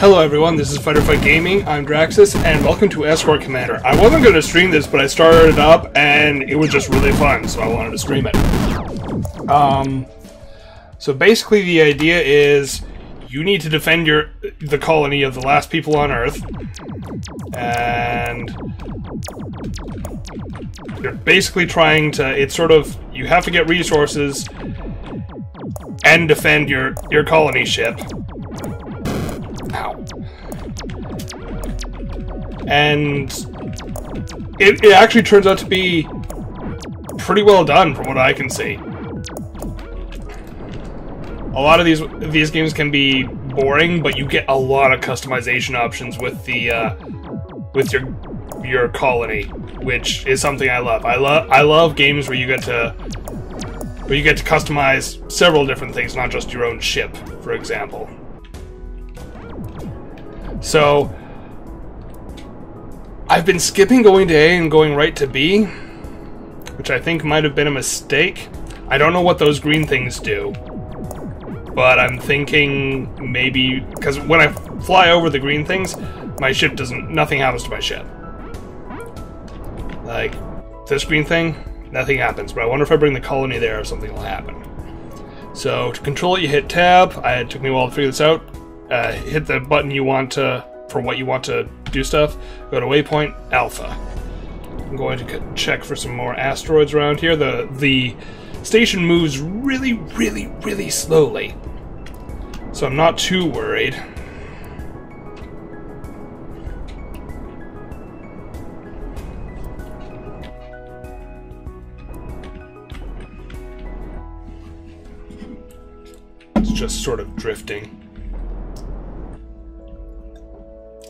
Hello everyone, this is Fight Or Fight Gaming, I'm Draxus, and welcome to Escort Commander. I wasn't going to stream this, but I started it up, and it was just really fun, so I wanted to stream it. Um, so basically the idea is, you need to defend your the colony of the last people on Earth, and you're basically trying to, it's sort of, you have to get resources and defend your, your colony ship. Ow. And it, it actually turns out to be pretty well done from what I can see. A lot of these these games can be boring, but you get a lot of customization options with the uh, with your your colony, which is something I love. I love I love games where you get to where you get to customize several different things, not just your own ship, for example. So, I've been skipping going to A and going right to B, which I think might have been a mistake. I don't know what those green things do, but I'm thinking maybe because when I fly over the green things, my ship doesn't. Nothing happens to my ship. Like this green thing, nothing happens. But I wonder if I bring the colony there, if something will happen. So to control it, you hit Tab. I, it took me a while to figure this out uh, hit the button you want to for what you want to do stuff. Go to waypoint alpha. I'm going to check for some more asteroids around here. The the station moves really, really, really slowly, so I'm not too worried. It's just sort of drifting.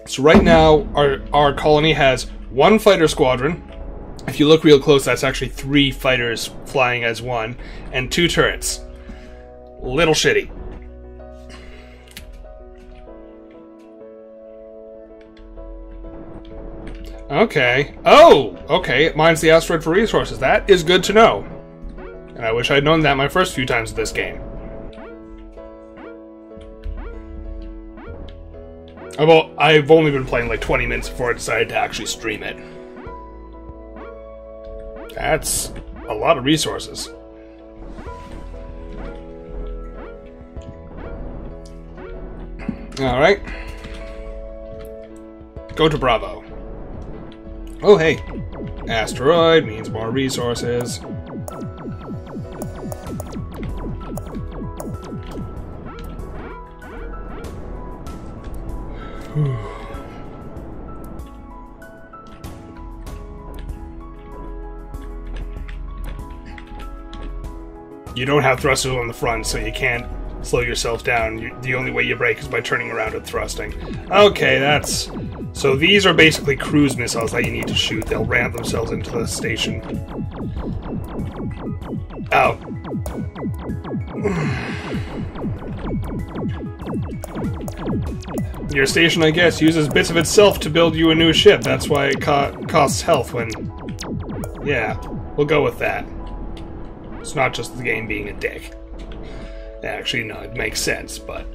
So right now, our, our colony has one fighter squadron. If you look real close, that's actually three fighters flying as one, and two turrets. Little shitty. Okay. Oh, okay. It mines the asteroid for resources. That is good to know. And I wish I'd known that my first few times of this game. Well, I've only been playing like 20 minutes before I decided to actually stream it. That's a lot of resources. Alright. Go to Bravo. Oh, hey. Asteroid means more resources. You don't have thrusters on the front, so you can't slow yourself down. You, the only way you brake is by turning around and thrusting. Okay, that's... So these are basically cruise missiles that you need to shoot. They'll ram themselves into the station. Oh. Your station, I guess, uses bits of itself to build you a new ship. That's why it co costs health when... Yeah, we'll go with that. It's not just the game being a dick. Actually, no, it makes sense, but...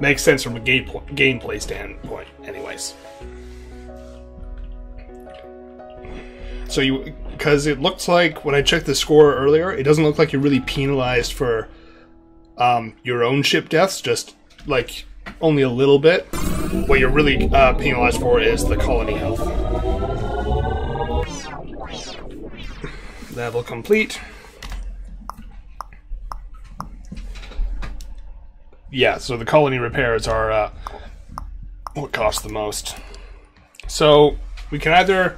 Makes sense from a game gameplay standpoint, anyways. So you... Because it looks like, when I checked the score earlier, it doesn't look like you're really penalized for um, your own ship deaths, just like only a little bit. What you're really uh, penalized for is the colony health. Level complete. Yeah, so the colony repairs are uh, what cost the most. So we can either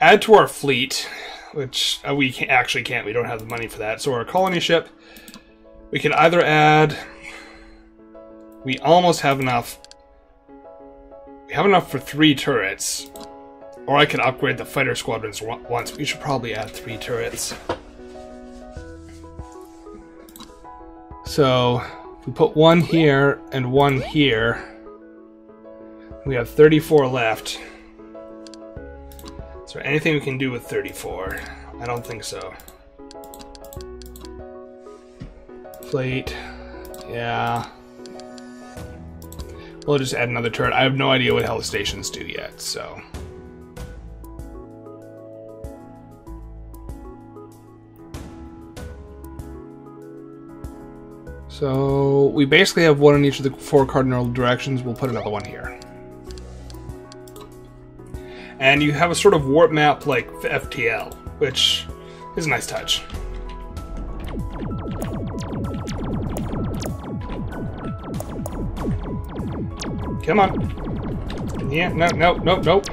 add to our fleet, which uh, we can actually can't. We don't have the money for that. So our colony ship we can either add... We almost have enough... We have enough for three turrets. Or I can upgrade the fighter squadrons once. We should probably add three turrets. So, we put one here and one here, we have 34 left. Is there anything we can do with 34? I don't think so. plate, Yeah. We'll just add another turret. I have no idea what health stations do yet, so... So we basically have one in each of the four cardinal directions. We'll put another one here. And you have a sort of warp map like FTL, which is a nice touch. Come on. Yeah, no, no, no, nope.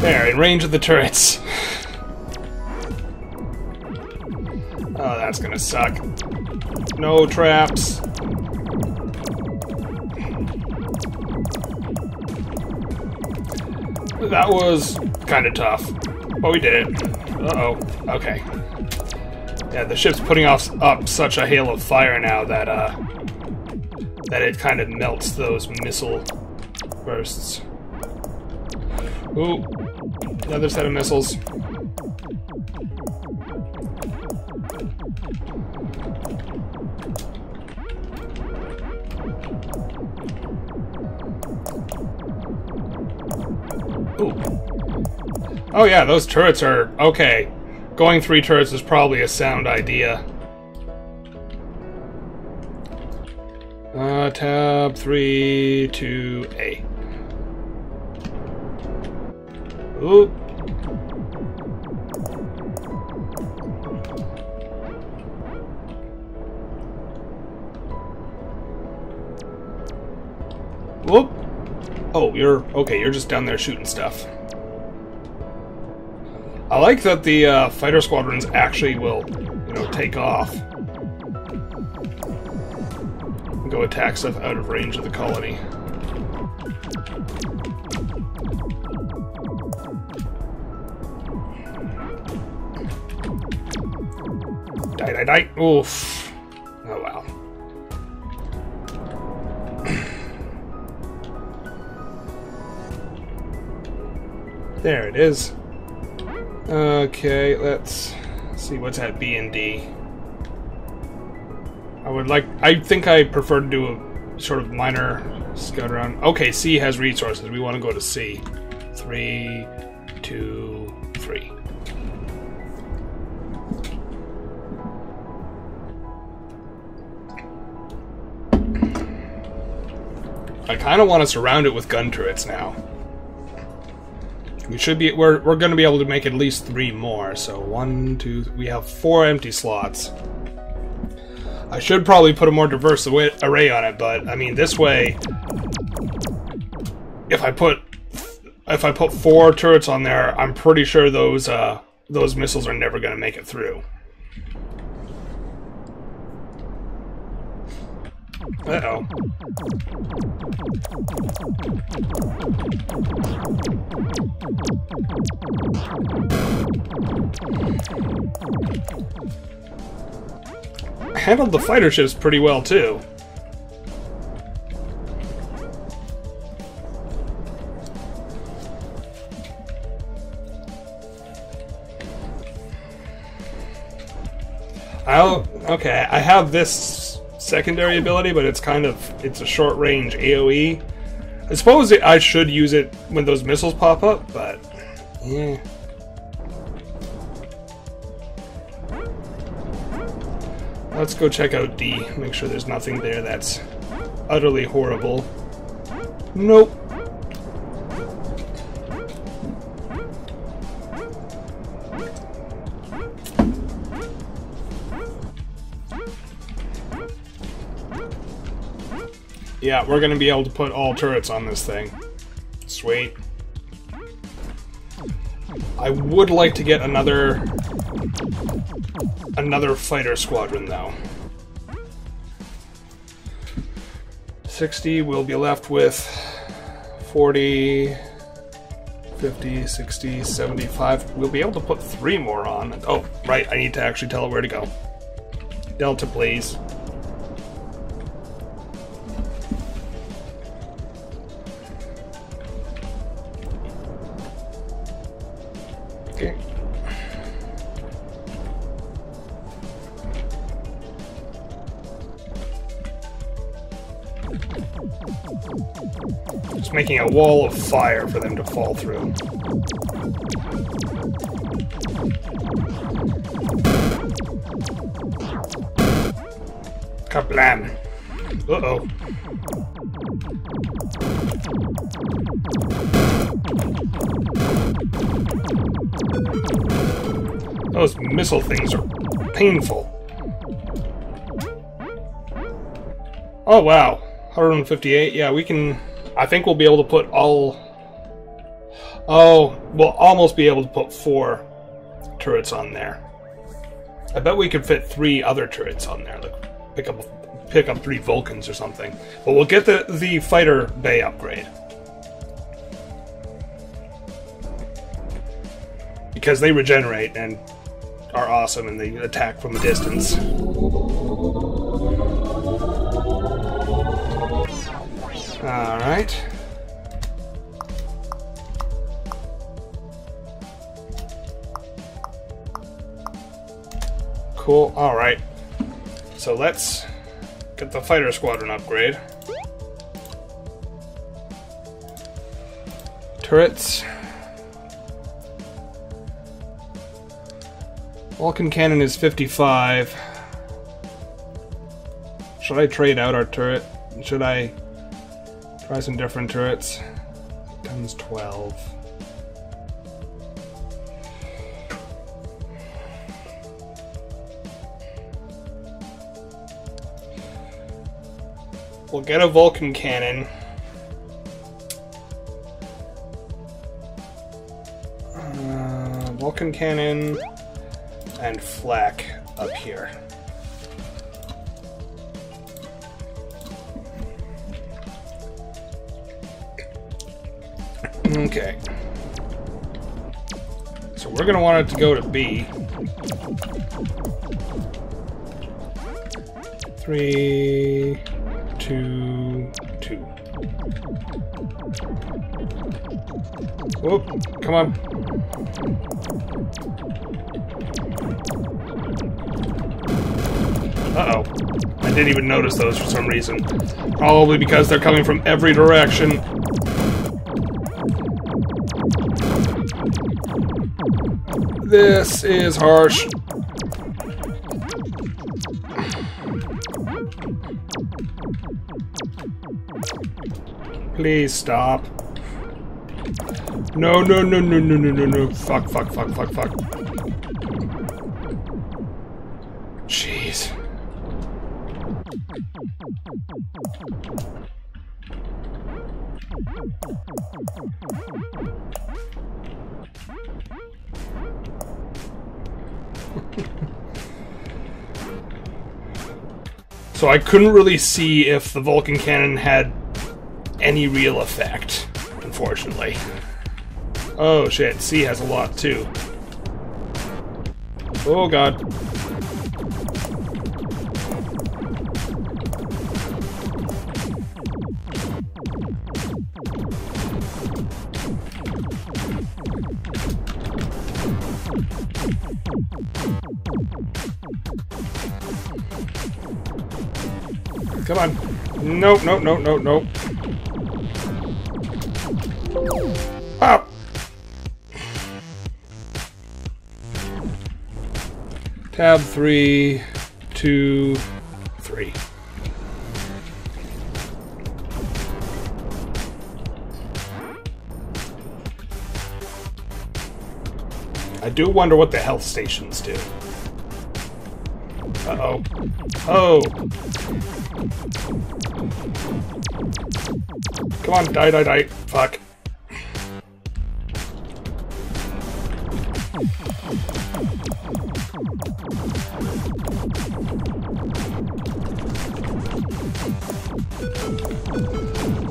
There, in range of the turrets. that's gonna suck. No traps. That was kind of tough, but we did it. Uh-oh. Okay. Yeah, the ship's putting off up such a hail of fire now that uh, that it kind of melts those missile bursts. Ooh, another set of missiles. Oh yeah, those turrets are... Okay. Going three turrets is probably a sound idea. Uh, tab 3 to A. Ooh. Whoop. Oh, you're... Okay, you're just down there shooting stuff. I like that the uh, fighter squadrons actually will, you know, take off. Go attack stuff out of range of the colony. Die, die, die. Oof. Oh, wow. There it is. Okay, let's see what's at B and D. I would like. I think I prefer to do a sort of minor scout around. Okay, C has resources. We want to go to C. Three, two, three. I kind of want to surround it with gun turrets now. We should be we're we're going to be able to make at least three more. So one, two, we have four empty slots. I should probably put a more diverse array on it, but I mean this way, if I put if I put four turrets on there, I'm pretty sure those uh, those missiles are never going to make it through. Uh oh. Handled the fighter ships pretty well, too. I'll... Okay, I have this secondary ability, but it's kind of it's a short range AOE. I suppose I should use it when those missiles pop up, but yeah. Let's go check out D. Make sure there's nothing there that's utterly horrible. Nope. Yeah, we're gonna be able to put all turrets on this thing. Sweet. I would like to get another... another fighter squadron, though. 60, we'll be left with 40, 50, 60, 75. We'll be able to put three more on. Oh, right, I need to actually tell it where to go. Delta, please. Just making a wall of fire for them to fall through. Kablam! Uh-oh. Those missile things are painful. Oh wow, 158. Yeah, we can. I think we'll be able to put all. Oh, we'll almost be able to put four turrets on there. I bet we could fit three other turrets on there. Like pick up pick up three Vulcans or something. But we'll get the the fighter bay upgrade. Because they regenerate and are awesome and they attack from a distance. Alright. Cool, alright. So let's get the fighter squadron upgrade. Turrets. Vulcan cannon is 55. Should I trade out our turret? Should I Try some different turrets. Guns 12. We'll get a Vulcan cannon. Uh, Vulcan cannon and flak up here. Okay. So we're going to want it to go to B. Three, two, two. Whoop, come on. Uh-oh. I didn't even notice those for some reason. Probably because they're coming from every direction. This is harsh. Please stop. No, no, no, no, no, no, no, no. Fuck, fuck, fuck, fuck, fuck. so I couldn't really see if the Vulcan cannon had any real effect, unfortunately. Oh shit, C has a lot too. Oh god. Nope, nope, nope, nope, nope. Up! Tab three, two, three. I do wonder what the health stations do. Uh-oh. Oh! Come on, die, die, die. Fuck.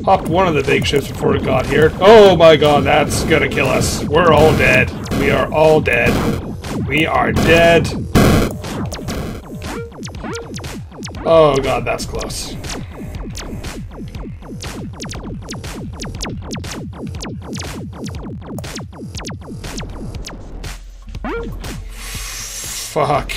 Popped one of the big ships before it got here. Oh my god, that's gonna kill us. We're all dead. We are all dead. We are dead. Oh god, that's close. Fuck.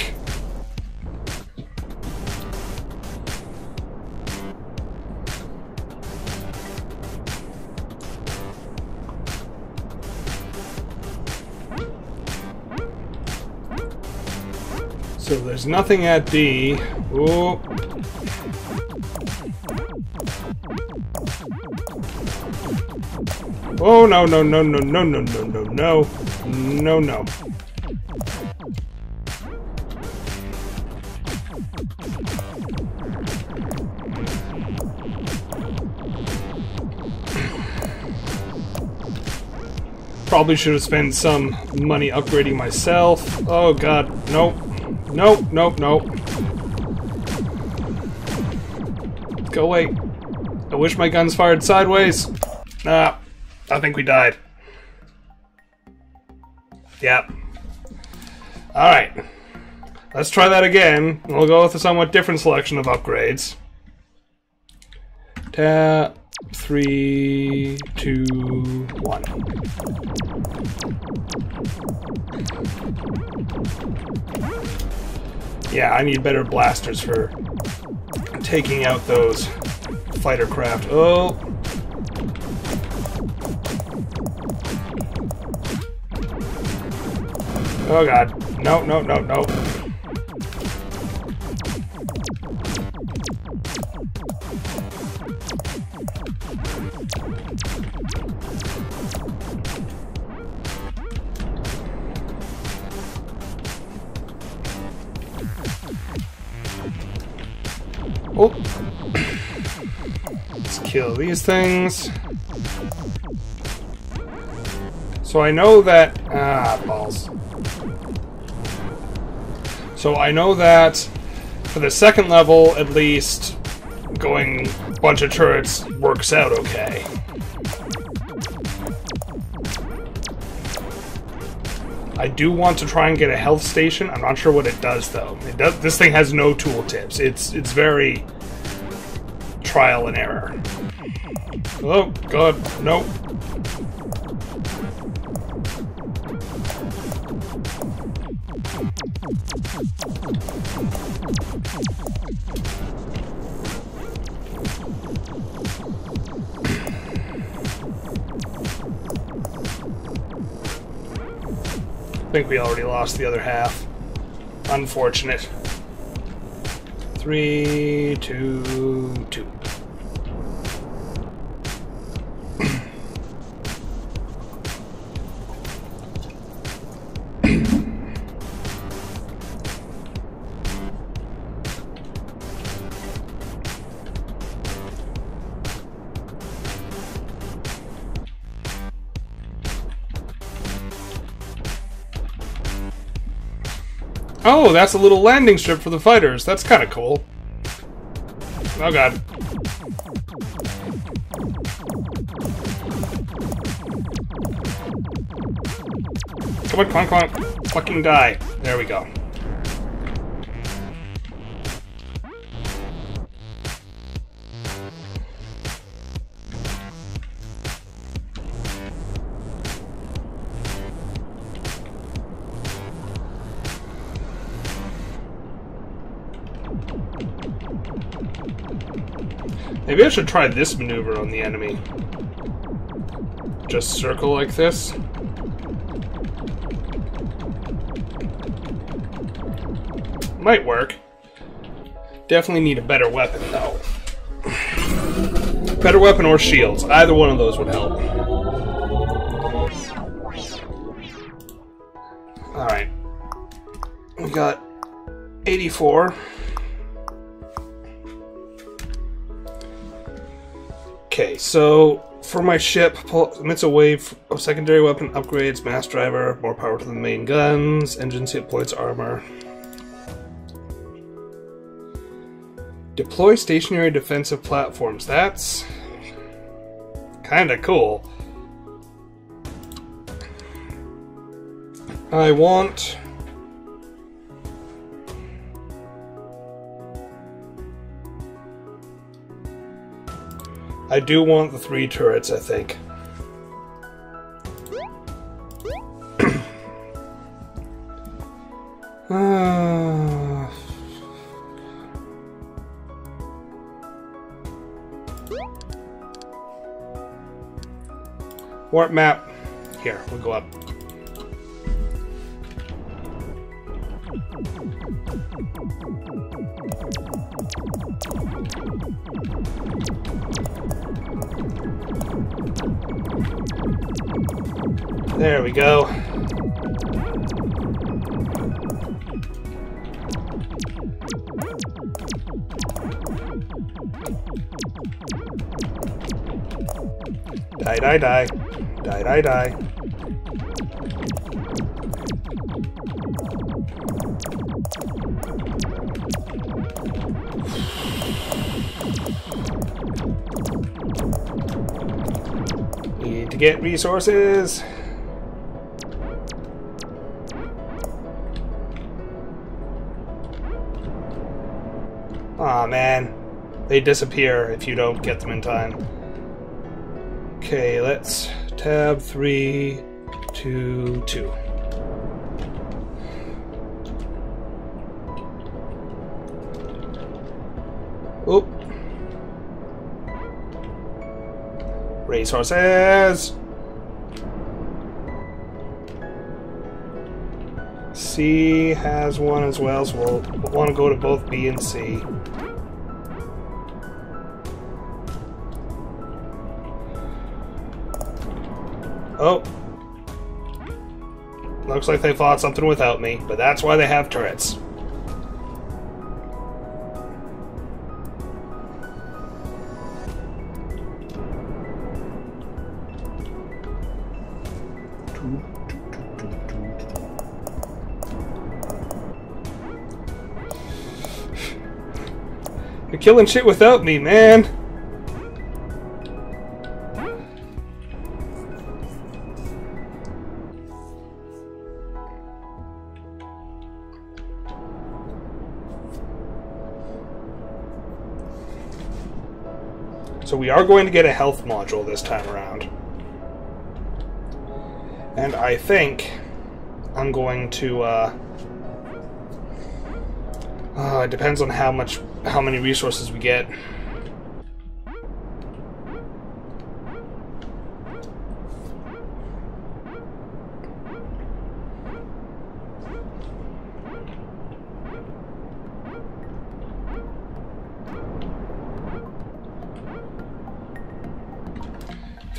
So there's nothing at D. Oh. Oh no no no no no no no no no no no. Probably should have spent some money upgrading myself. Oh god, nope. Nope, nope, nope. Go away. I wish my guns fired sideways. Nah, I think we died. Yep. Alright. Let's try that again. We'll go with a somewhat different selection of upgrades. Tap, three, two, one. Yeah, I need better blasters for taking out those fighter craft. Oh! Oh god. No, no, no, no. Oh. Let's kill these things. So I know that... Ah, balls. So I know that for the second level, at least, going a bunch of turrets works out okay. I do want to try and get a health station. I'm not sure what it does though. It does. This thing has no tooltips. It's it's very trial and error. Oh god, no. I think we already lost the other half. Unfortunate. Three, two, Oh, that's a little landing strip for the fighters. That's kind of cool. Oh god. Come on, come on, come on. Fucking die. There we go. Maybe I should try this maneuver on the enemy. Just circle like this. Might work. Definitely need a better weapon, though. Better weapon or shields. Either one of those would help. Alright. We got 84. Okay, so for my ship, emits a wave of secondary weapon upgrades, mass driver, more power to the main guns, engines, hit points, armor. Deploy stationary defensive platforms. That's kind of cool. I want I do want the three turrets, I think. Warp map. Here, we'll go up. There we go. Die, die, die. Die, die, die. Need to get resources. Man. They disappear if you don't get them in time. Okay, let's tab three, two, two. Oop. Resources! C has one as well, so we'll want to go to both B and C. Oh. Looks like they fought something without me, but that's why they have turrets. You're killing shit without me, man! Are going to get a health module this time around. And I think I'm going to, uh, uh, it depends on how much, how many resources we get.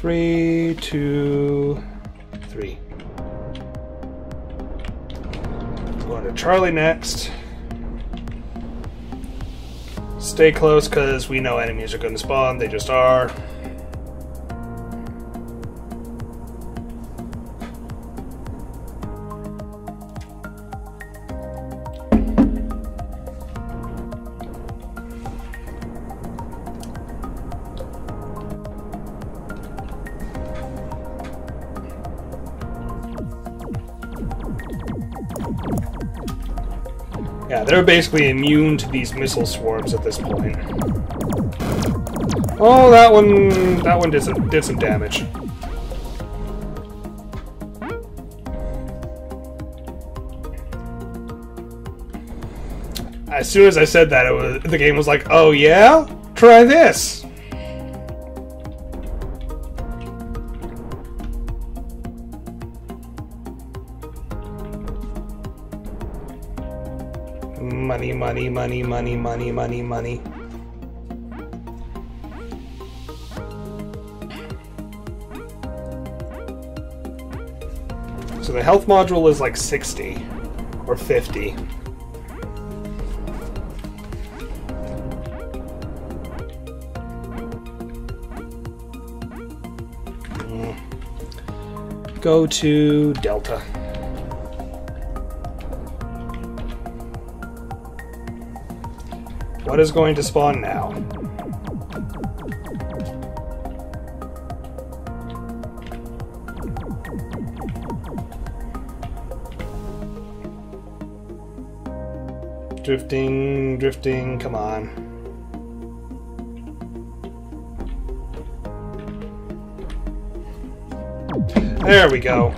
Three, two, three. Going to Charlie next. Stay close because we know enemies are going to spawn. They just are. They're basically immune to these missile swarms at this point. Oh, that one, that one did some, did some damage. As soon as I said that, it was the game was like, "Oh yeah, try this." Money, money, money, money, money, money. So the health module is like 60 or 50. Mm. Go to Delta. What is going to spawn now? Drifting, drifting, come on. There we go.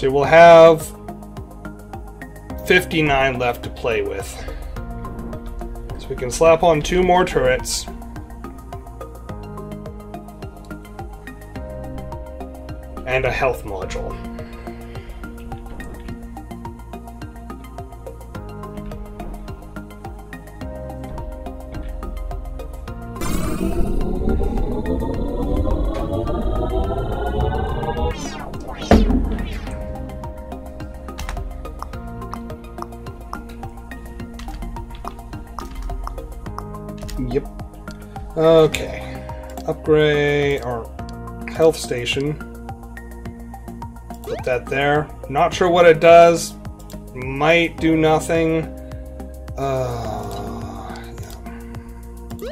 So we'll have 59 left to play with. So we can slap on two more turrets. And a health module. Health station. Put that there. Not sure what it does. Might do nothing. Uh, yeah.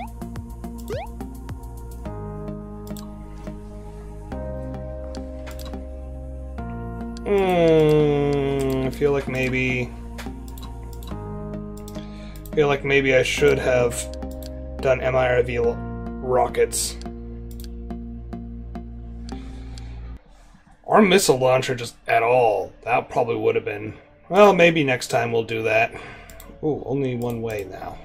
Hmm, I feel like maybe. I feel like maybe I should have done MIRV rockets. Or missile launcher just at all. That probably would have been. Well, maybe next time we'll do that. Ooh, only one way now.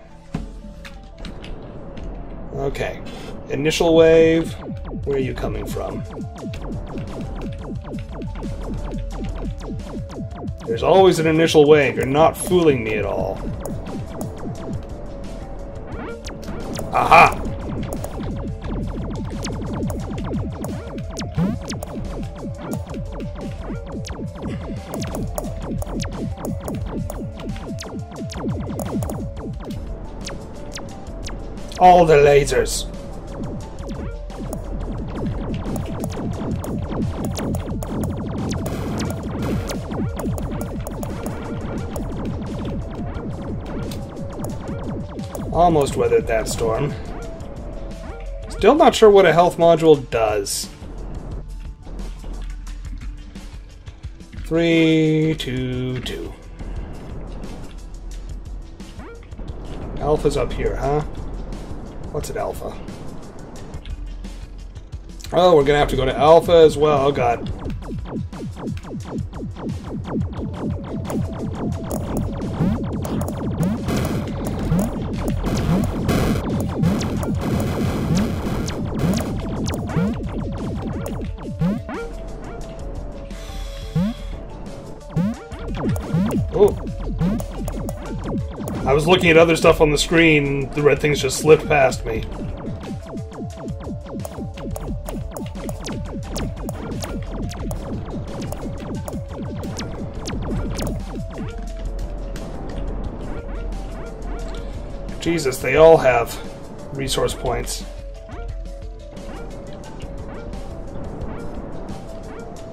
Okay. Initial wave. Where are you coming from? There's always an initial wave. You're not fooling me at all. Aha! All the lasers. Almost weathered that storm. Still not sure what a health module does. Three, two, two. Alpha's up here, huh? What's it, Alpha? Oh, we're gonna have to go to Alpha as well. Oh, God. Oh. I was looking at other stuff on the screen, the red things just slipped past me. Jesus, they all have resource points.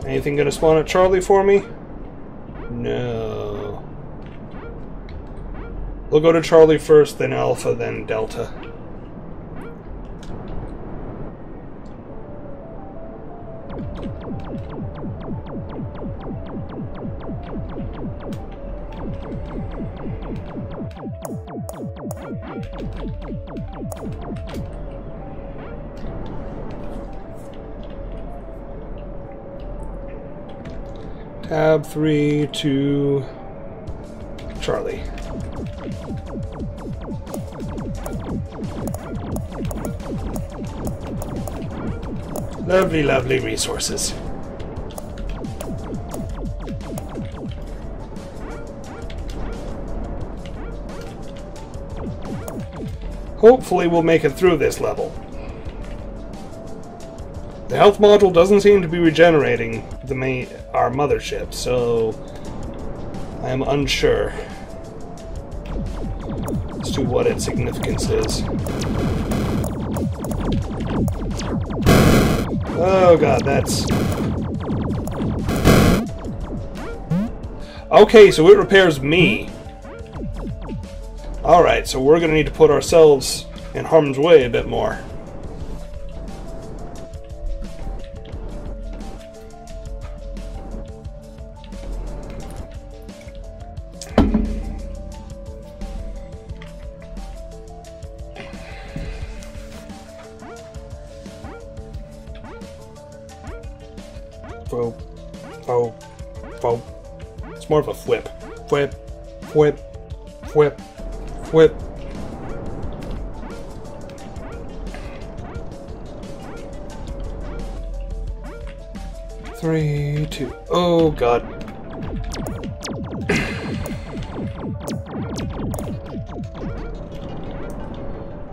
Anything gonna spawn at Charlie for me? No. We'll go to Charlie first, then Alpha, then Delta. Tab 3 to Charlie. Lovely, lovely resources. Hopefully we'll make it through this level. The health module doesn't seem to be regenerating the main our mothership, so I am unsure to what its significance is. Oh god, that's... Okay, so it repairs me. Alright, so we're gonna need to put ourselves in harm's way a bit more. more of a flip. Flip, flip, flip, flip. Three, two, oh god.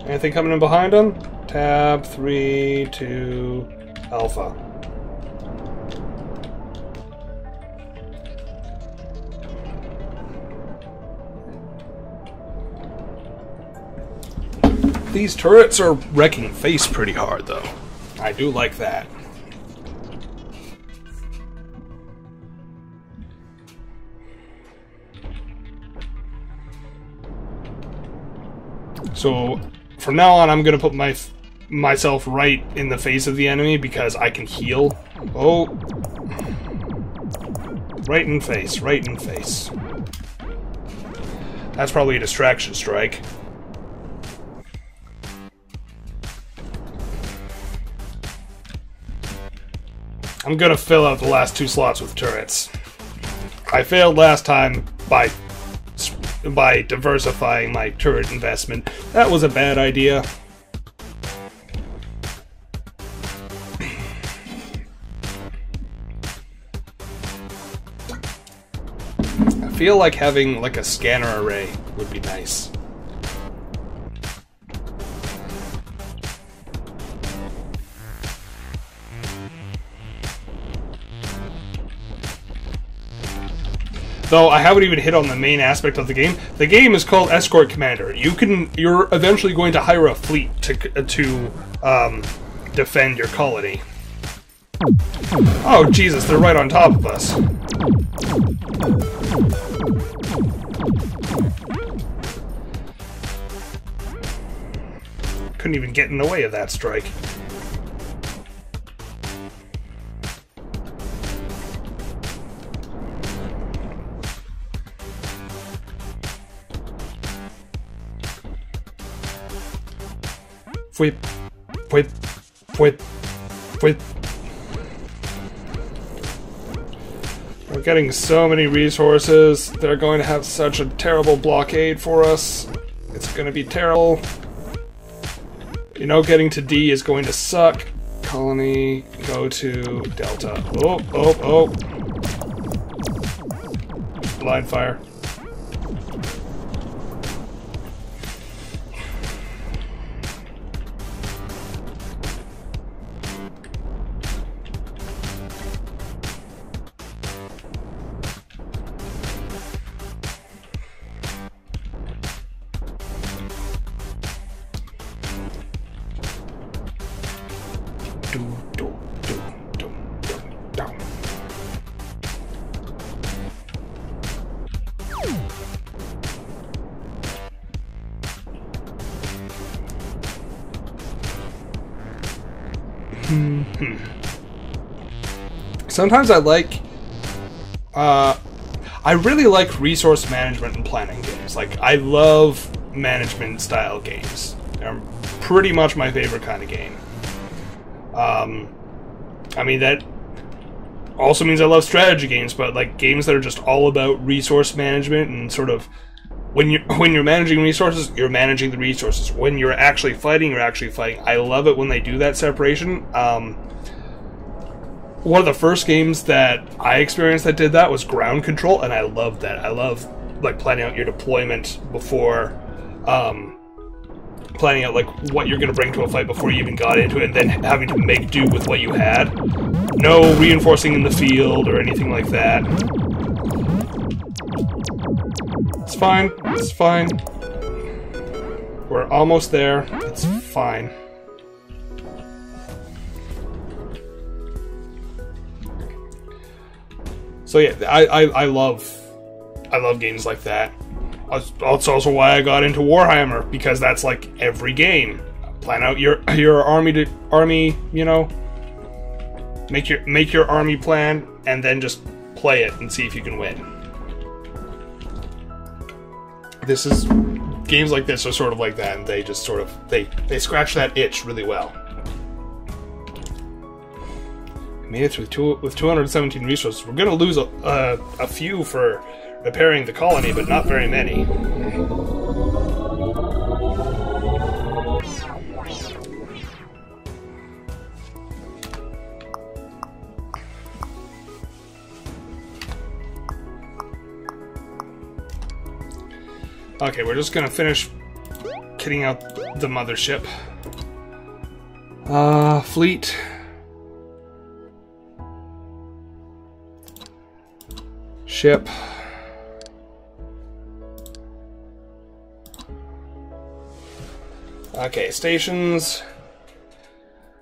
Anything coming in behind him? Tab, three, two, alpha. These turrets are wrecking face pretty hard, though. I do like that. So, from now on, I'm gonna put my myself right in the face of the enemy because I can heal. Oh. Right in face, right in face. That's probably a distraction strike. I'm gonna fill out the last two slots with turrets. I failed last time by by diversifying my turret investment. That was a bad idea. I feel like having like a scanner array would be nice. Though I haven't even hit on the main aspect of the game. The game is called Escort Commander. You can you're eventually going to hire a fleet to to um, defend your colony. Oh Jesus, they're right on top of us. Couldn't even get in the way of that strike. Whip, whip, whip, whip. We're getting so many resources. They're going to have such a terrible blockade for us. It's going to be terrible. You know getting to D is going to suck. Colony, go to Delta. Oh, oh, oh. Blind fire. Sometimes I like, uh, I really like resource management and planning games. Like, I love management style games. They're pretty much my favorite kind of game. Um, I mean, that also means I love strategy games, but like games that are just all about resource management and sort of when you're when you're managing resources, you're managing the resources. When you're actually fighting, you're actually fighting. I love it when they do that separation. Um, one of the first games that I experienced that did that was Ground Control, and I loved that. I love like planning out your deployment before, um, planning out like what you're going to bring to a fight before you even got into it, and then having to make do with what you had. No reinforcing in the field or anything like that. It's fine. It's fine. We're almost there. It's fine. So yeah, I, I, I love I love games like that. That's also why I got into Warhammer because that's like every game. Plan out your your army to army, you know. Make your make your army plan and then just play it and see if you can win. This is games like this are sort of like that, and they just sort of they they scratch that itch really well made it two, with 217 resources. We're going to lose a, uh, a few for repairing the colony, but not very many. Okay, we're just gonna finish kidding out the mothership. Uh, fleet. Ship. Okay, stations.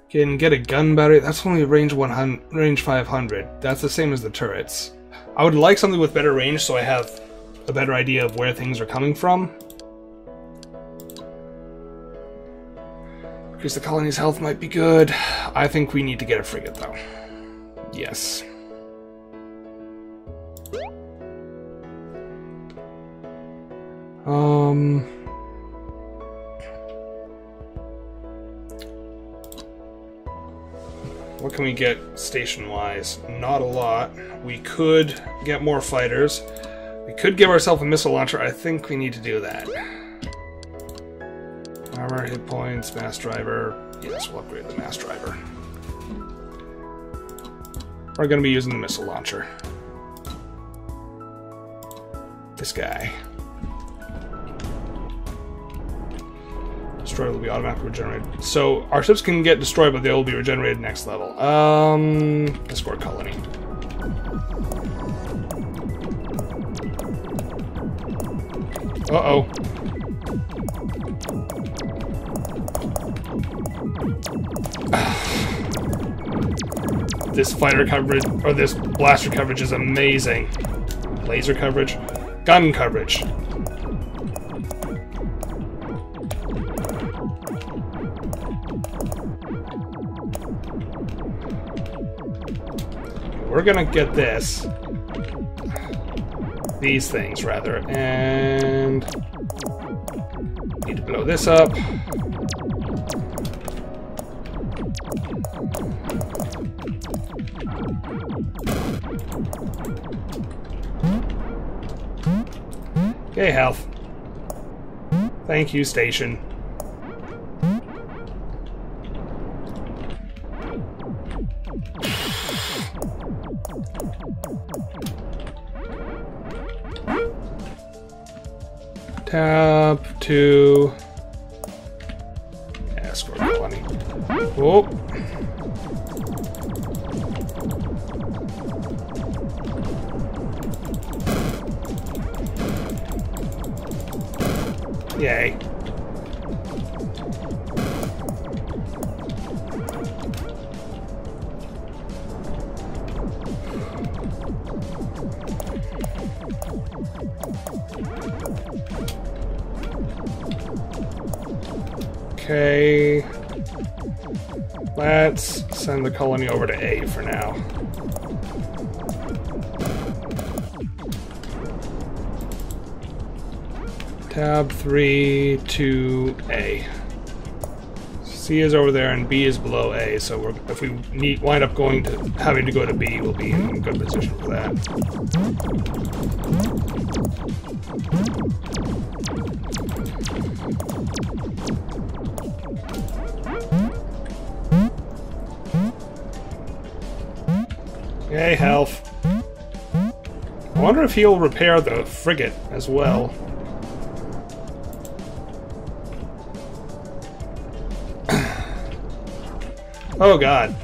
Can get a gun battery. That's only range 100, range 500. That's the same as the turrets. I would like something with better range so I have a better idea of where things are coming from. Because the colony's health might be good. I think we need to get a frigate though. Yes. Um... What can we get station-wise? Not a lot. We could get more fighters. We could give ourselves a missile launcher. I think we need to do that. Armor, hit points, mass driver. Yes, we'll upgrade the mass driver. We're going to be using the missile launcher. This guy. Destroyed will be automatically regenerated. So our ships can get destroyed, but they will be regenerated next level. Um, escort colony. Uh oh. this fighter coverage, or this blaster coverage is amazing. Laser coverage, gun coverage. We're gonna get this. These things, rather. And... Need to blow this up. Okay, health. Thank you, station. Tab to escort colony. Oh. Yay. Let's send the colony over to A for now. Tab 3 to A. C is over there and B is below A, so if we need, wind up going to having to go to B, we'll be in good position for that. Yay, health. I wonder if he'll repair the frigate as well. oh god.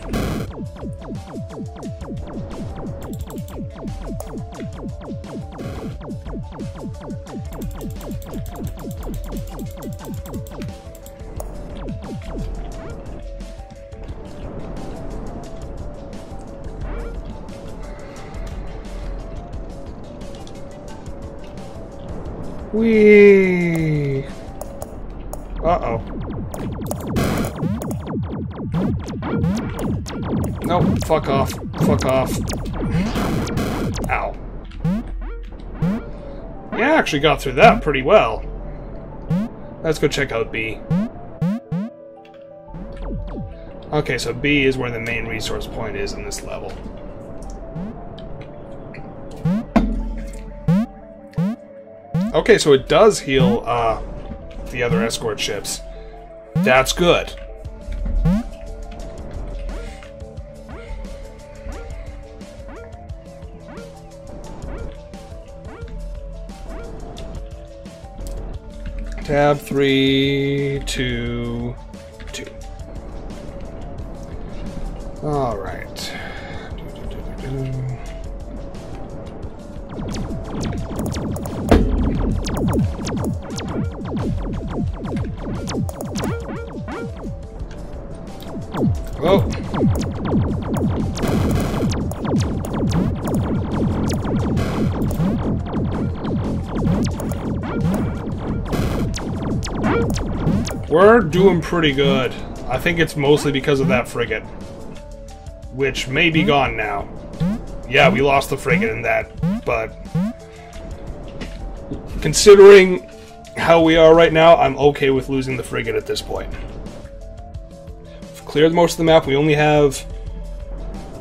Whee! Uh-oh. Nope, fuck off. Fuck off. Ow. Yeah, actually got through that pretty well. Let's go check out B. Okay, so B is where the main resource point is in this level. Okay, so it does heal uh, the other escort ships. That's good. Tab three, two, two. All right. Doing pretty good. I think it's mostly because of that frigate. Which may be gone now. Yeah, we lost the frigate in that, but... Considering how we are right now, I'm okay with losing the frigate at this point. We've cleared most of the map. We only have...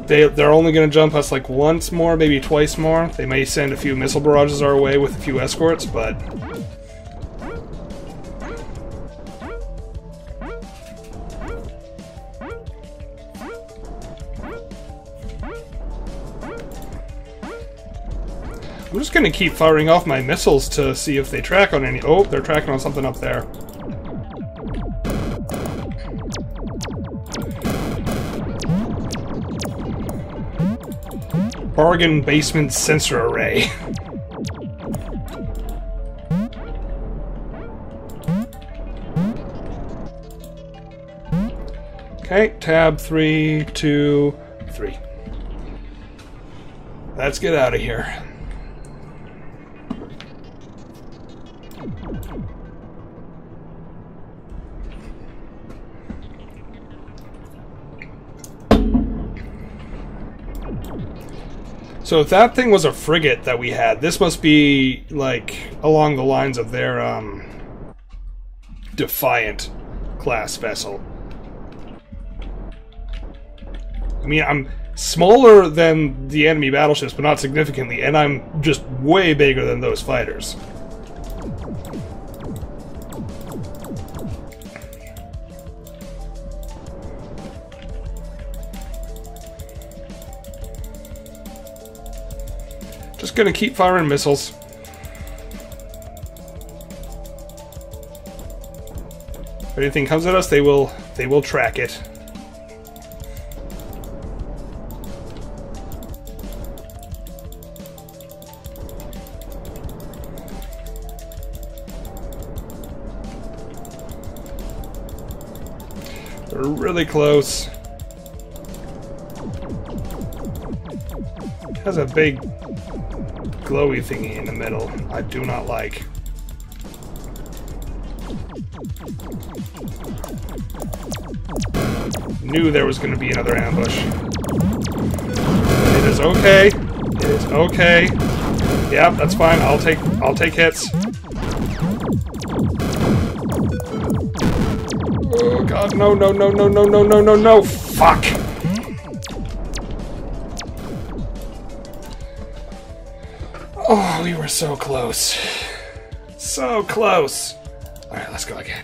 They, they're only going to jump us like once more, maybe twice more. They may send a few missile barrages our way with a few escorts, but just gonna keep firing off my missiles to see if they track on any- oh, they're tracking on something up there. Bargain basement sensor array. okay, tab three, two, three. Let's get out of here. So if that thing was a frigate that we had, this must be, like, along the lines of their, um, Defiant class vessel. I mean, I'm smaller than the enemy battleships, but not significantly, and I'm just way bigger than those fighters. Just gonna keep firing missiles. If anything comes at us, they will they will track it. They're really close. Has a big glowy thingy in the middle. I do not like. Knew there was going to be another ambush. It is okay. It is okay. Yep, that's fine. I'll take I'll take hits. Oh god, no, no, no, no, no, no, no, no, no. Fuck. So close. So close. Alright, let's go again.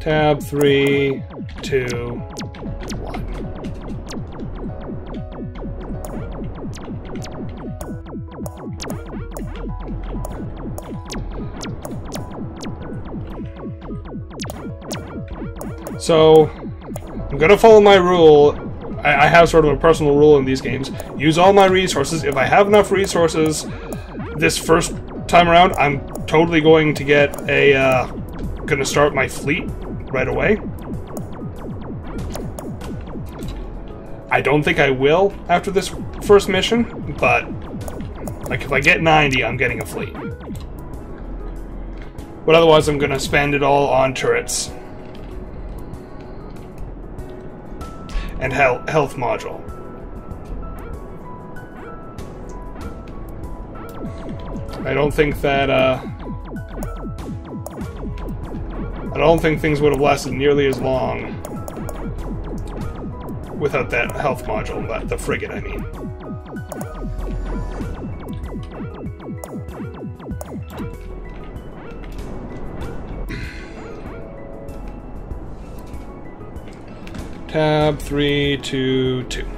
Tab three, two, So, I'm gonna follow my rule. I, I, have sort of a personal rule in these games. Use all my resources. If I have enough resources this first time around, I'm totally going to get a, uh, gonna start my fleet right away. I don't think I will after this first mission, but, like, if I get 90, I'm getting a fleet. But otherwise, I'm gonna spend it all on turrets. And health module. I don't think that, uh... I don't think things would have lasted nearly as long without that health module, but the frigate, I mean. Tab three two two.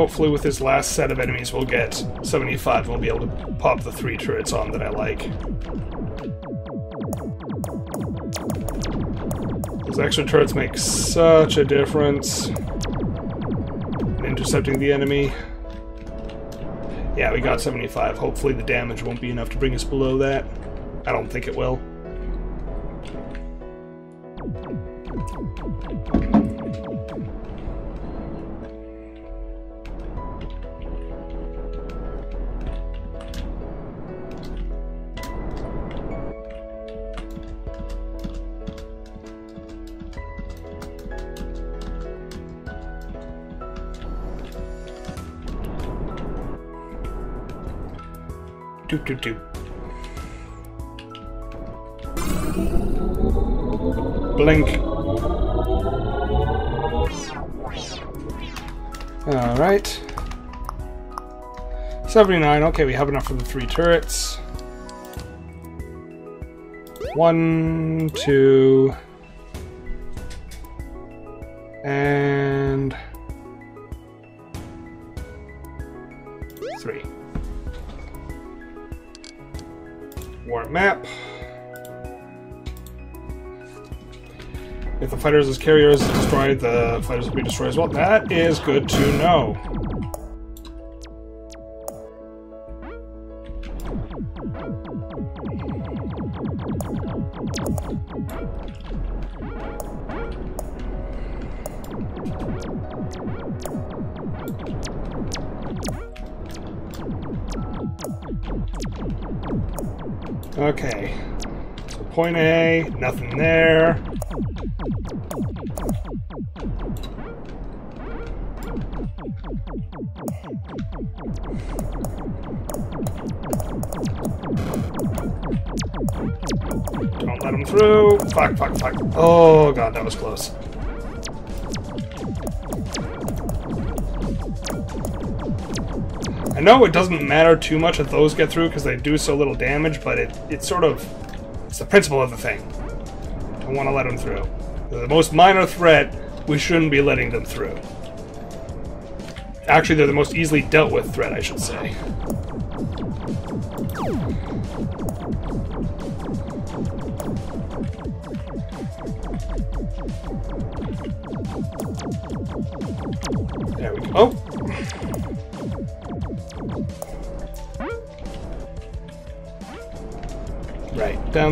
Hopefully with this last set of enemies we'll get 75 and we'll be able to pop the three turrets on that I like. Those extra turrets make such a difference in intercepting the enemy. Yeah, we got 75. Hopefully the damage won't be enough to bring us below that. I don't think it will. Doop doop doop. Blink. Alright. 79, okay, we have enough for the three turrets. One, two, and If the fighters as carriers destroyed, the fighters will be destroyed as well. That is good to know. Okay. So point A, nothing there. Fuck, fuck, fuck. Oh god, that was close. I know it doesn't matter too much if those get through because they do so little damage, but it, it's sort of... It's the principle of the thing. Don't want to let them through. They're the most minor threat, we shouldn't be letting them through. Actually, they're the most easily dealt with threat, I should say.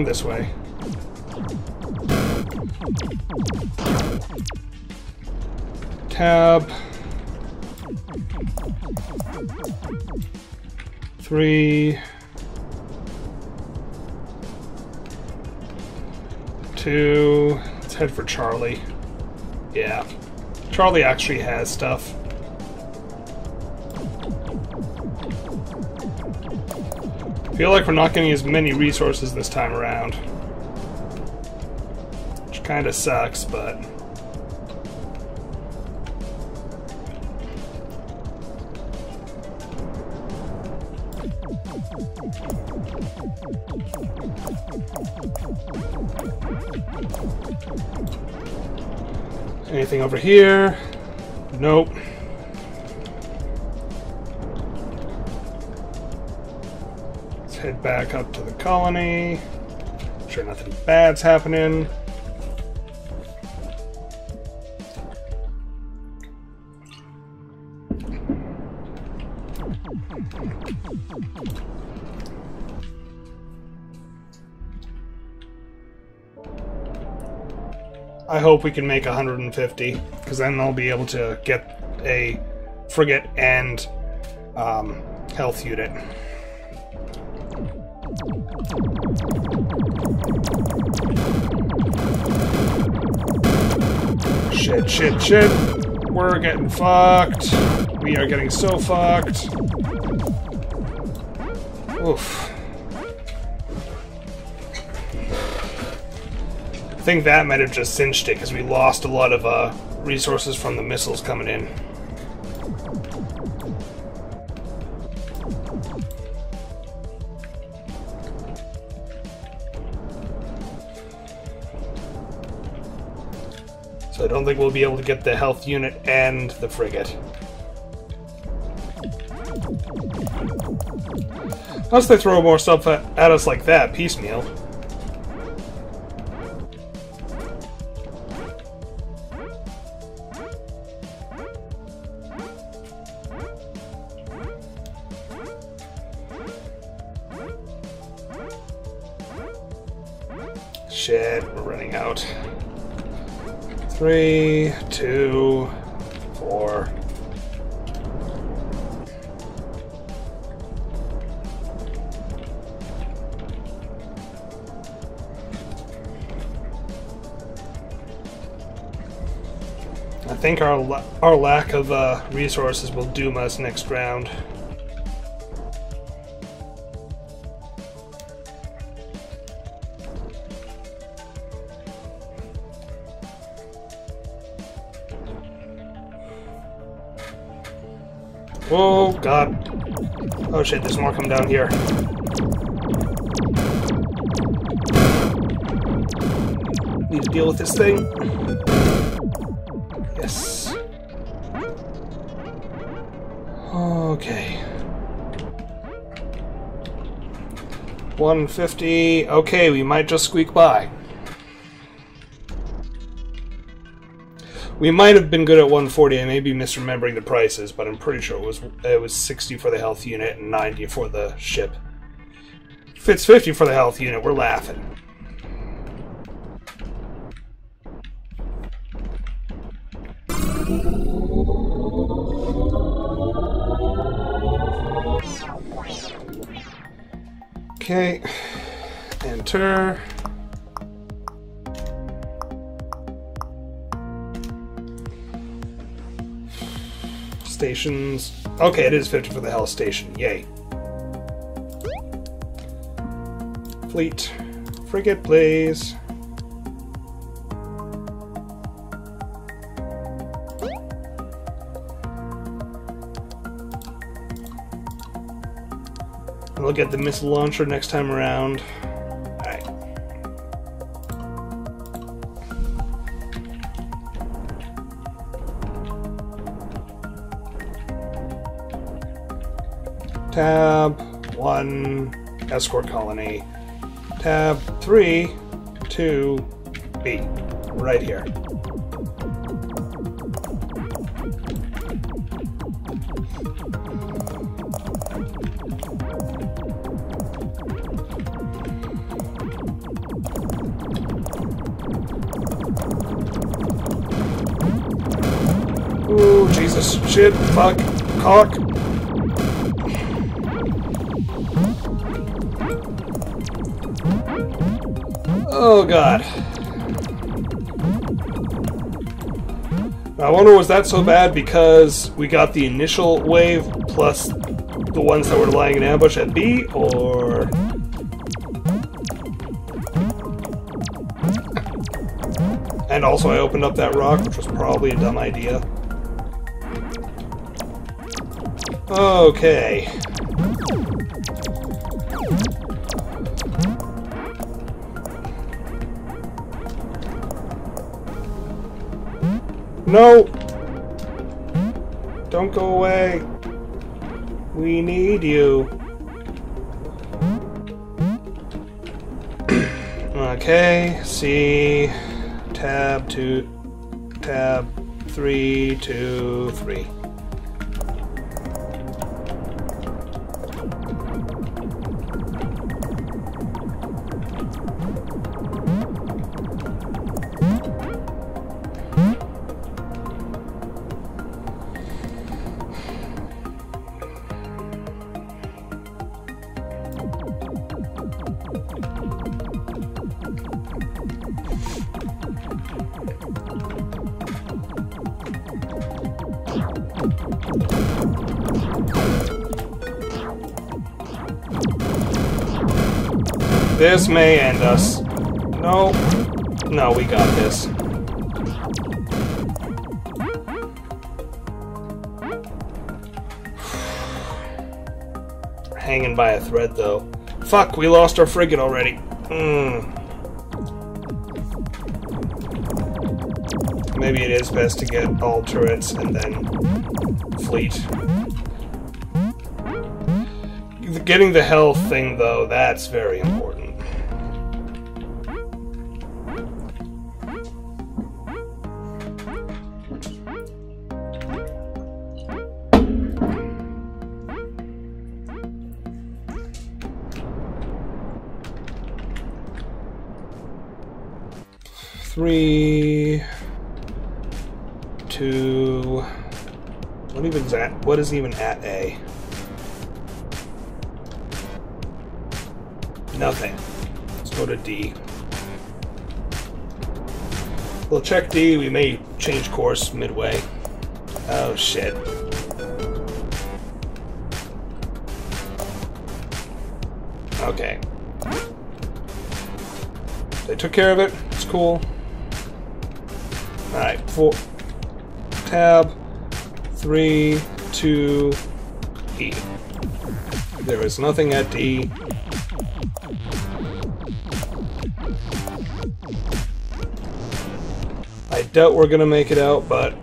This way. Tab. Three. Two. Let's head for Charlie. Yeah. Charlie actually has stuff. Feel like we're not getting as many resources this time around. Which kind of sucks, but... Anything over here? Nope. Up to the colony. Sure nothing bad's happening. I hope we can make 150, because then I'll be able to get a frigate and um, health unit. Shit, shit, shit. We're getting fucked. We are getting so fucked. Oof. I think that might have just cinched it because we lost a lot of uh, resources from the missiles coming in. I don't think we'll be able to get the health unit and the frigate. Unless they throw more stuff at, us like that, piecemeal. Of uh, resources will doom us next round. Oh god. Oh shit, there's more coming down here. Need to deal with this thing. 150. Okay, we might just squeak by. We might have been good at 140. I may be misremembering the prices, but I'm pretty sure it was it was 60 for the health unit and 90 for the ship. If it's 50 for the health unit, we're laughing. Okay, enter. Stations. Okay, it is 50 for the hell station. Yay. Fleet. Frigate, please. Get the missile launcher next time around. Alright. Tab 1, escort colony. Tab 3, 2, B. Right here. Shit. Fuck. Cock. Oh, God. I wonder, was that so bad because we got the initial wave plus the ones that were lying in ambush at B, or... And also I opened up that rock, which was probably a dumb idea. Okay. No! Don't go away. We need you. okay, C, tab 2, tab 3, 2, This may end us. No. No, we got this. Hanging by a thread, though. Fuck, we lost our frigate already. Hmm. Maybe it is best to get all turrets and then fleet. Getting the health thing, though, that's very important. Three, two, what even is that? What is even at A? Nothing. Let's go to D. We'll check D. We may change course midway. Oh, shit. Okay. They took care of it. It's cool. Four. Tab. Three, two, E. There is nothing at D. I doubt we're gonna make it out, but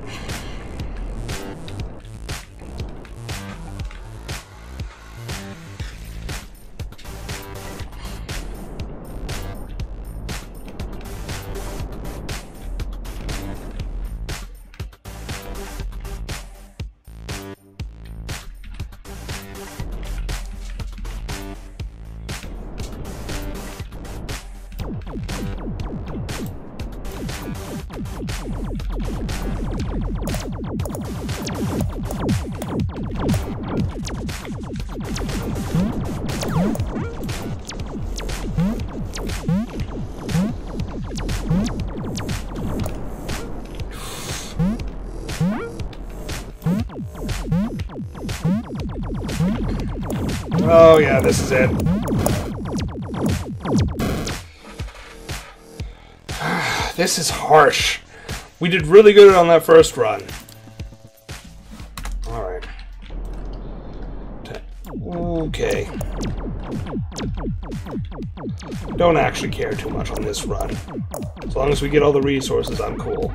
Oh yeah, this is it. this is harsh. We did really good on that first run. Don't actually care too much on this run. As long as we get all the resources, I'm cool.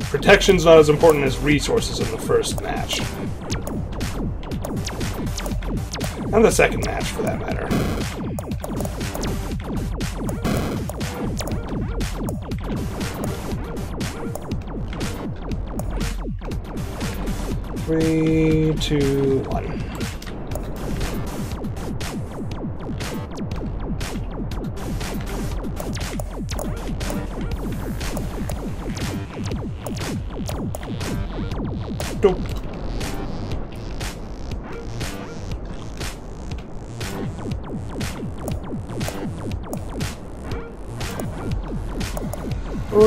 Protection's not as important as resources in the first match. And the second match, for that matter. Three, two, one.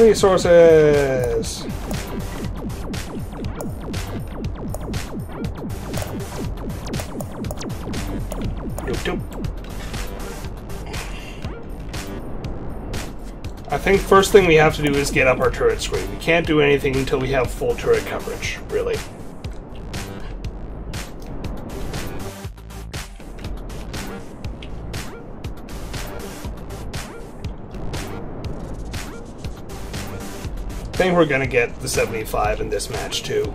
Resources! I think first thing we have to do is get up our turret screen. We can't do anything until we have full turret coverage, really. Think we're gonna get the 75 in this match too.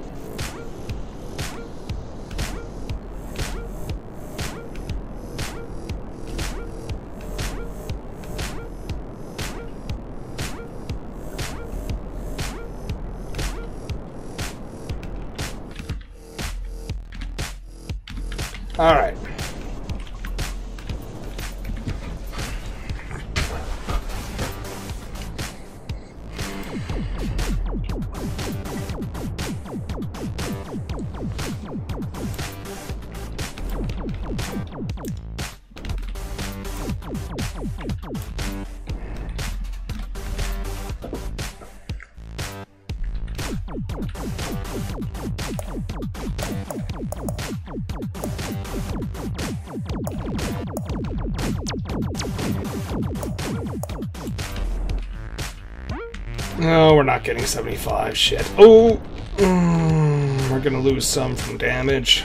No, we're not getting 75. Shit. Oh! Mm, we're gonna lose some from damage.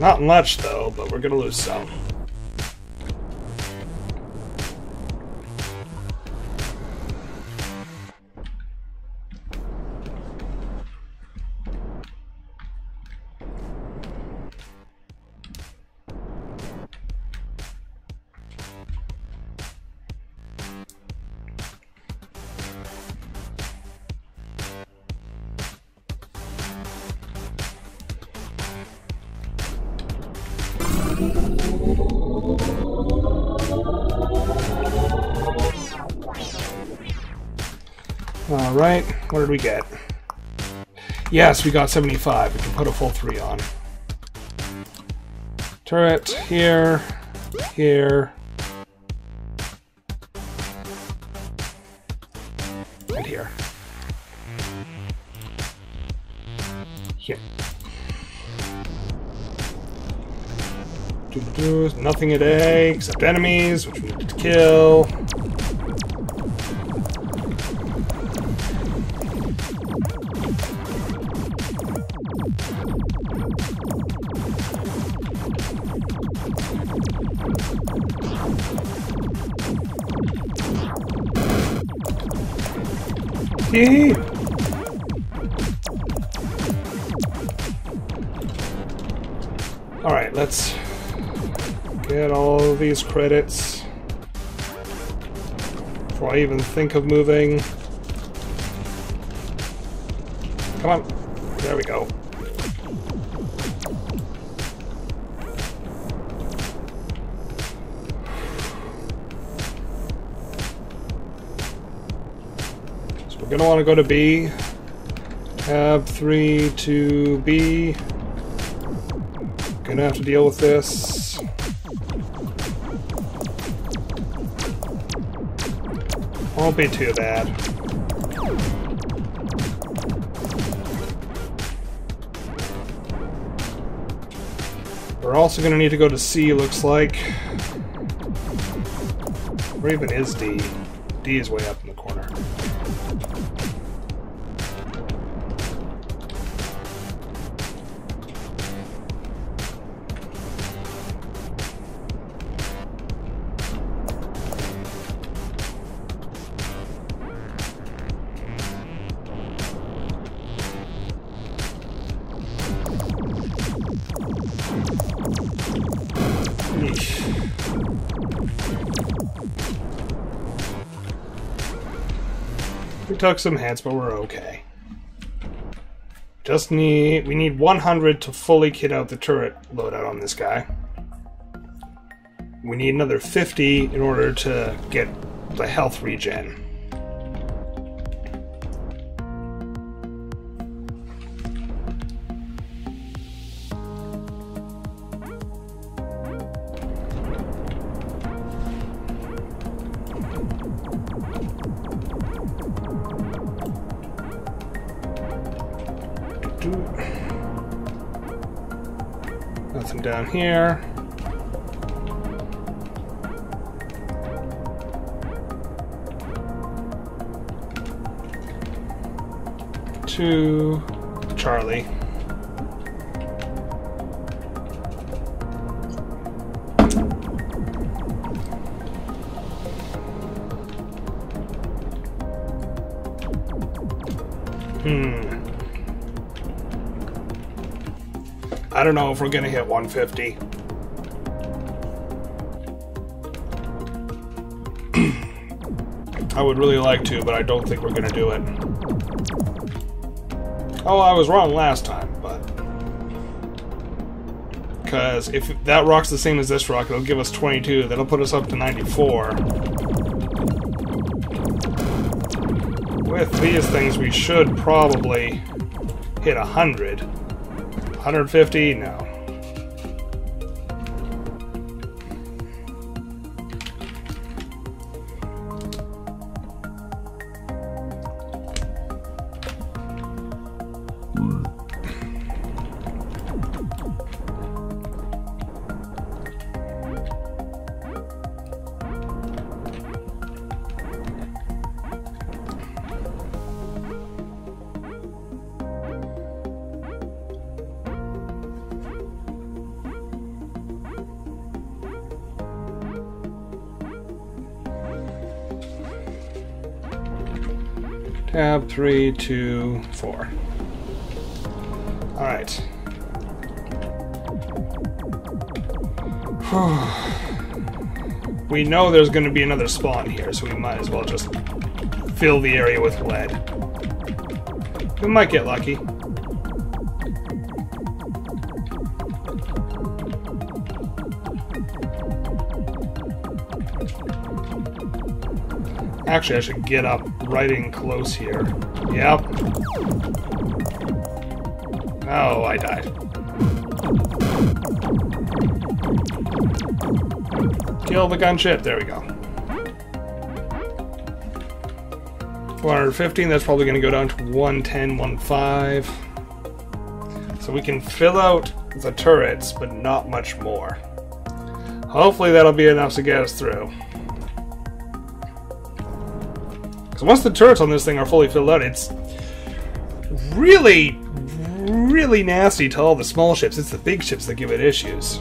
Not much, though, but we're gonna lose some. We get? Yes, we got 75. We can put a full 3 on. Turret, here, here, and here. Here. Nothing today except enemies, which we need to kill. Credits before I even think of moving. Come on. There we go. So we're gonna want to go to B. Tab 3 to B. Gonna have to deal with this. Won't be too bad. We're also gonna need to go to C, looks like. Where even is D? D is way up in the corner. Took some hits, but we're okay. Just need... We need 100 to fully kit out the turret loadout on this guy. We need another 50 in order to get the health regen. Here. To Charlie. I don't know if we're gonna hit 150. I would really like to, but I don't think we're gonna do it. Oh, I was wrong last time, but... Because if that rock's the same as this rock, it'll give us 22. That'll put us up to 94. With these things, we should probably hit 100. 150? No. Tab three, two, four. All right. we know there's going to be another spawn here, so we might as well just fill the area with lead. We might get lucky. Actually, I should get up right in close here. Yep. Oh, I died. Kill the gunship. There we go. 415, that's probably going to go down to 110, 105. So we can fill out the turrets, but not much more. Hopefully that'll be enough to get us through. So once the turrets on this thing are fully filled out, it's really, really nasty to all the small ships. It's the big ships that give it issues.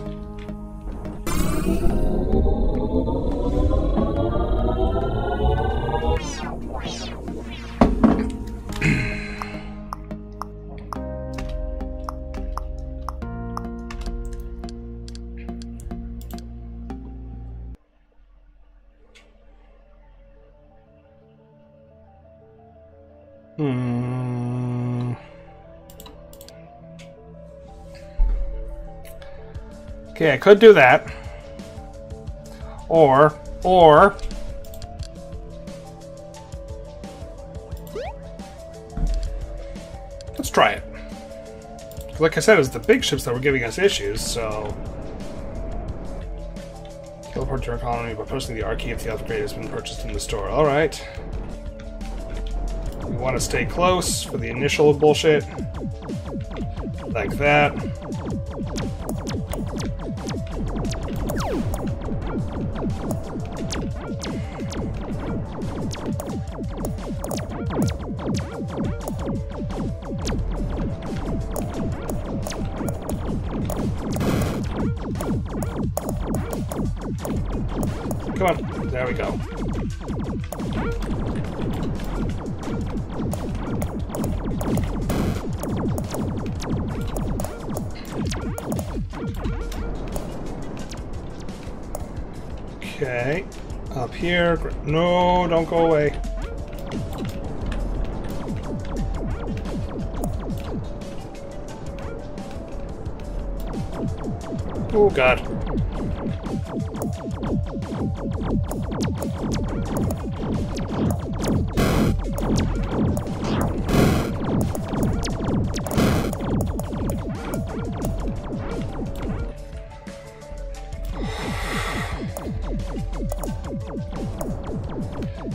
Okay, I could do that. Or, or... Let's try it. Like I said, it's the big ships that were giving us issues, so... Teleport to our colony by posting the R if the upgrade has been purchased in the store. Alright. We want to stay close for the initial bullshit. Like that. Come on. There we go. Okay. Up here. No, don't go away. Oh, God.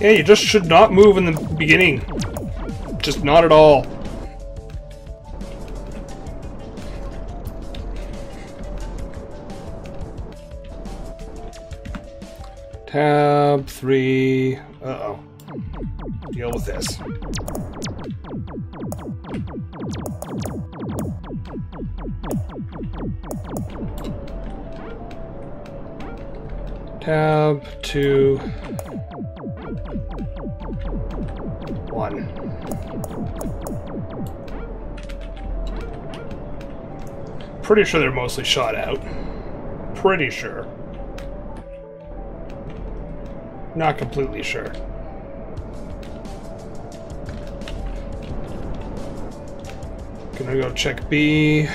Yeah, you just should not move in the beginning. Just not at all. Tab 3... Uh-oh. Deal with this. Tab 2... Pretty sure they're mostly shot out. Pretty sure. Not completely sure. Gonna go check B.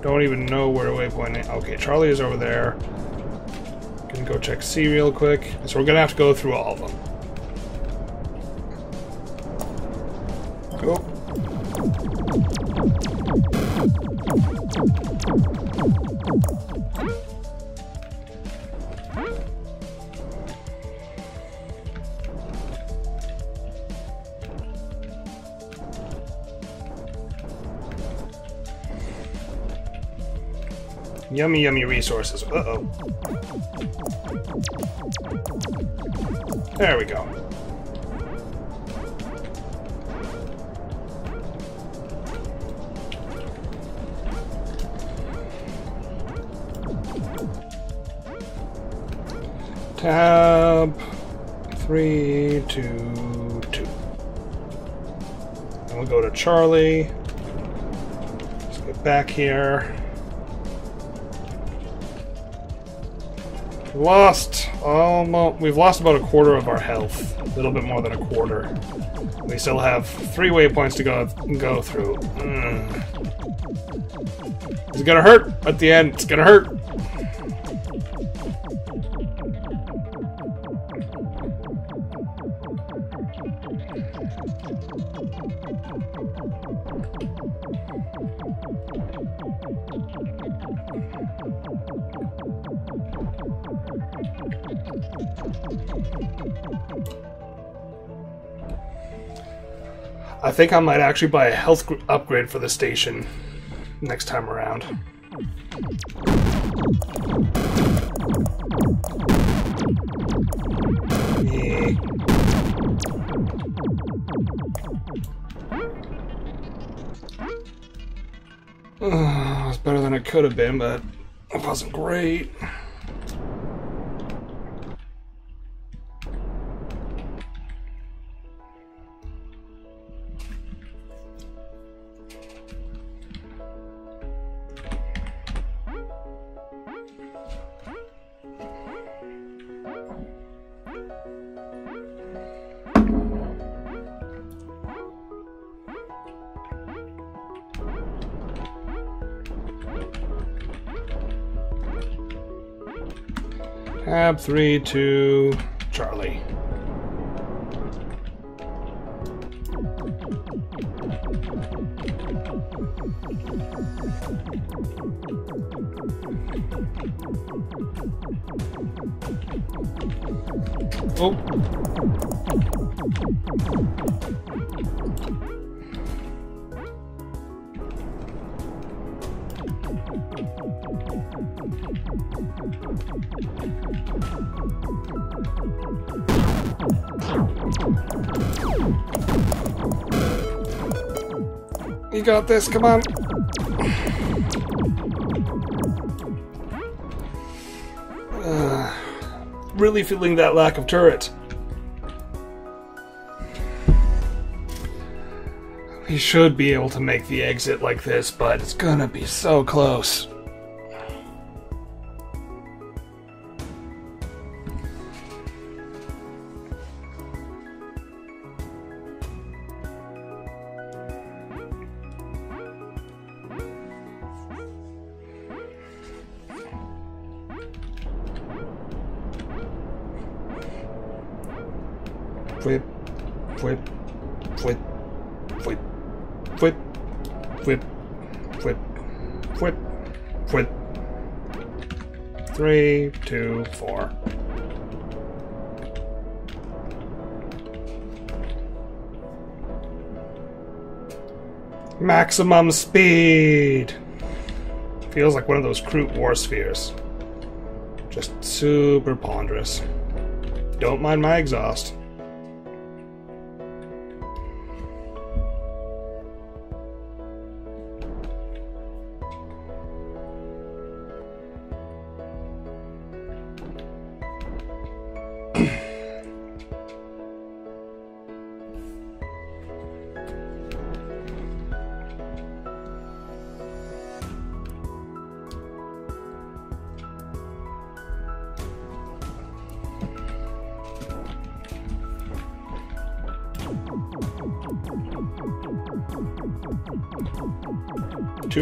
Don't even know where to waypoint. Okay, Charlie is over there. Gonna go check C real quick. So we're gonna have to go through all of them. Yummy, yummy resources. Uh-oh. There we go. Tab three, two, two. And we'll go to Charlie. Let's get back here. Lost almost. We've lost about a quarter of our health. A little bit more than a quarter. We still have three waypoints to go go through. Mm. It's gonna hurt at the end. It's gonna hurt. Think I might actually buy a health upgrade for the station next time around. Yeah. Uh, it better than it could have been, but it wasn't great. Tab three to Charlie. Oh. You got this, come on. Uh, really feeling that lack of turret. We should be able to make the exit like this, but it's gonna be so close. Whip, whip, whip, whip, whip, whip, whip, whip, whip. Three, two, four. Maximum speed! Feels like one of those Kroot War Spheres. Just super ponderous. Don't mind my exhaust.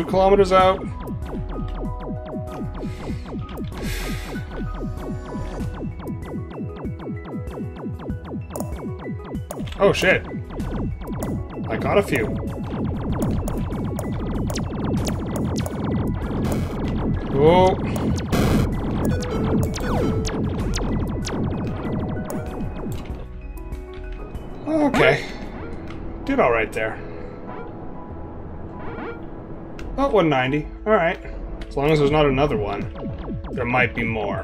Kilometers out. Oh shit. I got a few. Oh. Okay. Did alright there. Oh, 190. Alright. As long as there's not another one. There might be more.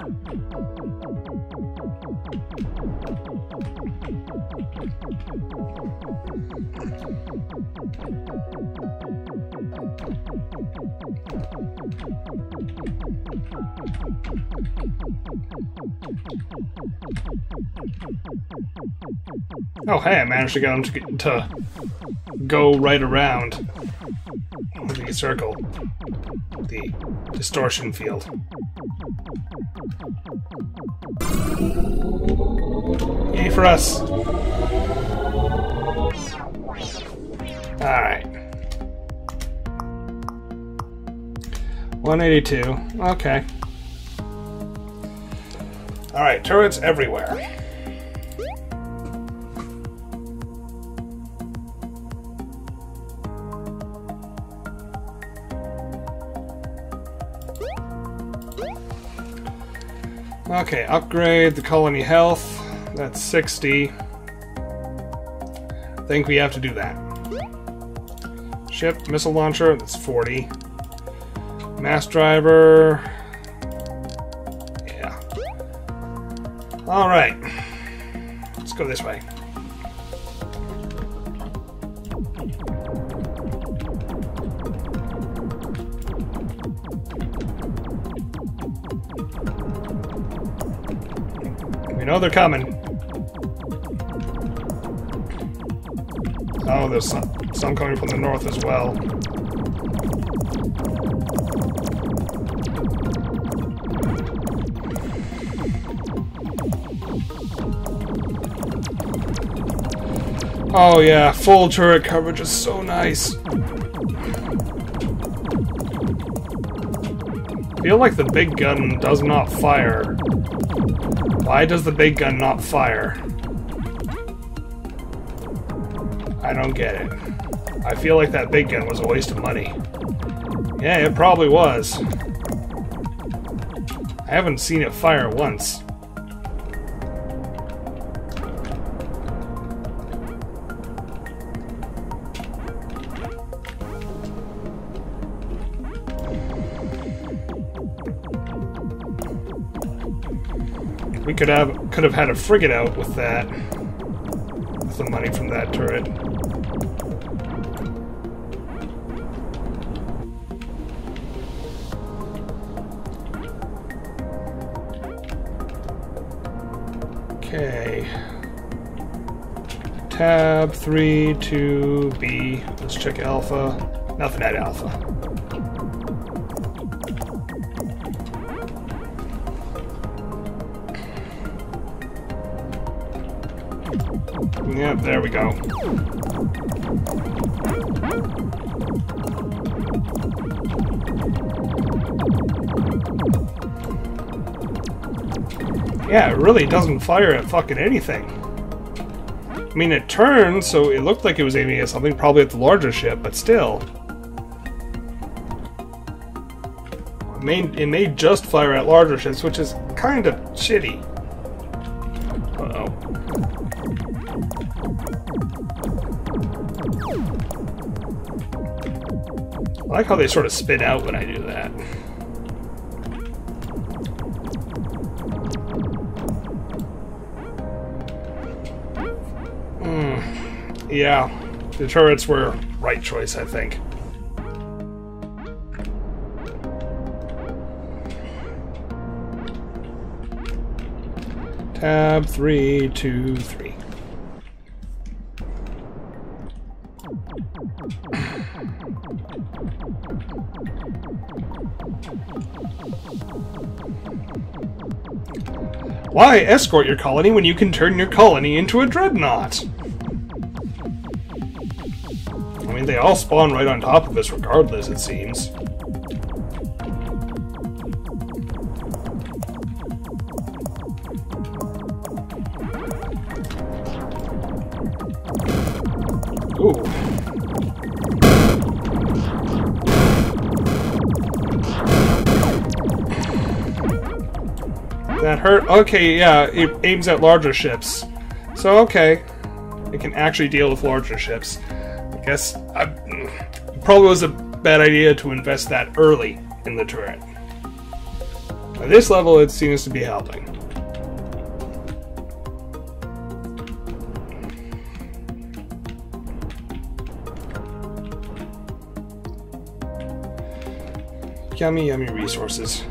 Oh, hey, I managed to get him to, to go right around circle, the distortion field. Yay for us! Alright. 182. Okay. Alright, turrets everywhere. Okay, upgrade the colony health. That's 60. I think we have to do that. Ship, missile launcher, that's 40. Mass driver. Yeah. Alright. Let's go this way. Know they're coming. Oh, there's some, some coming from the north as well. Oh yeah, full turret coverage is so nice. feel like the big gun does not fire. Why does the big gun not fire? I don't get it. I feel like that big gun was a waste of money. Yeah, it probably was. I haven't seen it fire once. Could have could have had a frigate out with that. With the money from that turret. Okay. Tab 3 to B. Let's check alpha. Nothing at alpha. There we go. Yeah, it really doesn't fire at fucking anything. I mean, it turned, so it looked like it was aiming at something, probably at the larger ship, but still. It may, it may just fire at larger ships, which is kind of shitty. I like how they sort of spit out when I do that. Hmm. Yeah, the turrets were right choice, I think. Tab three, two, three. Why escort your colony when you can turn your colony into a dreadnought? I mean, they all spawn right on top of us regardless, it seems. Okay, yeah, it aims at larger ships. So, okay. It can actually deal with larger ships. I guess I, probably was a bad idea to invest that early in the turret. At this level, it seems to be helping. Yummy, yummy resources.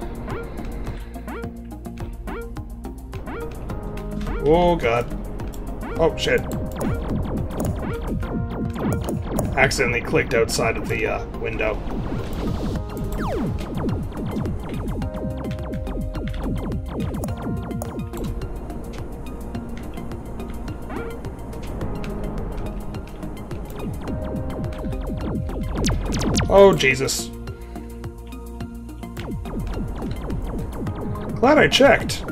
Oh god. Oh shit. Accidentally clicked outside of the uh, window. Oh, Jesus. Glad I checked.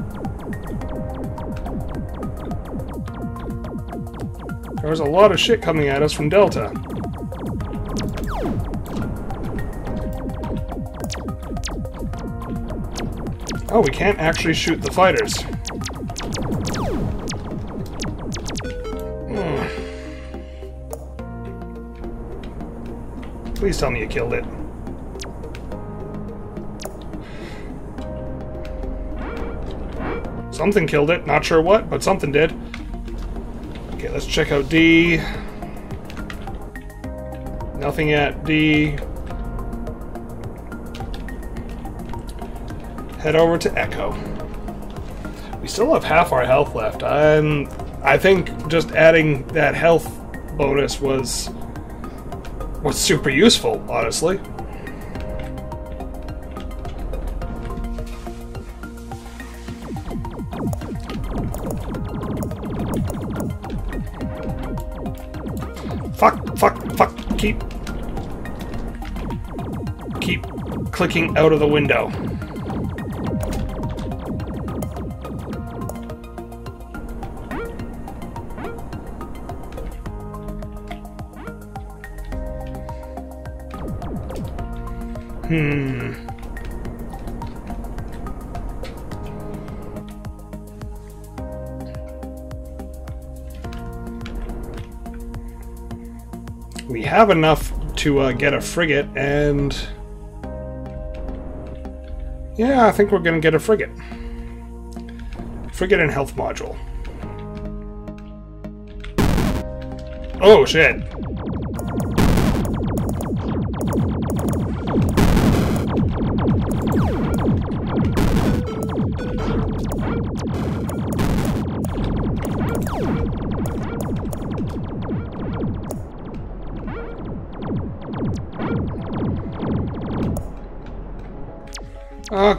There was a lot of shit coming at us from Delta. Oh, we can't actually shoot the fighters. Hmm. Please tell me you killed it. Something killed it. Not sure what, but something did. Check out D. Nothing at D. Head over to Echo. We still have half our health left. I'm, I think just adding that health bonus was was super useful, honestly. Clicking out of the window. Hmm. We have enough to uh, get a frigate, and... Yeah, I think we're going to get a frigate. Frigate and health module. Oh, shit.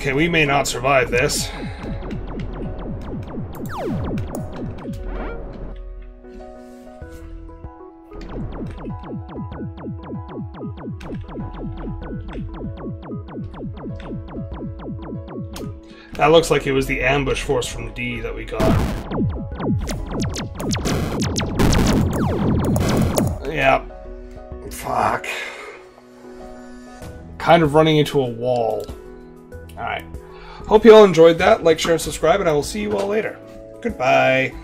Okay, we may not survive this. That looks like it was the ambush force from D that we got. Yeah. Fuck. Kind of running into a wall. Hope you all enjoyed that. Like, share, and subscribe, and I will see you all later. Goodbye.